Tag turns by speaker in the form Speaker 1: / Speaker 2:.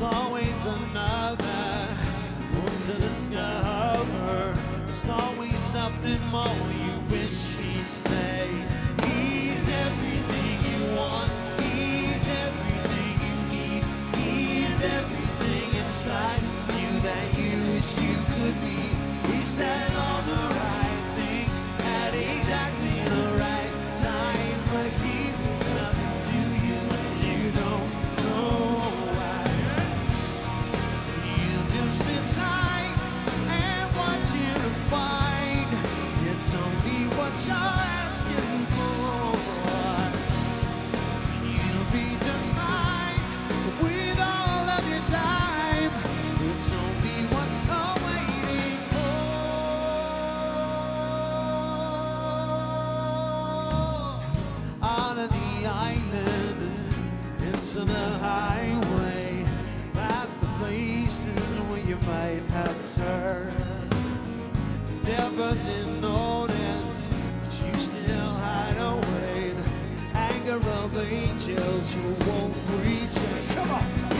Speaker 1: There's always another one to discover. There's always something more you wish he'd say. He's everything you want. He's everything you need. He's everything inside you that you wish you could be. It's only what you're asking for. You'll be just fine with all of your time. It's only what waiting for. The island highway. Never did notice that you still hide away. The anger of angels who won't return.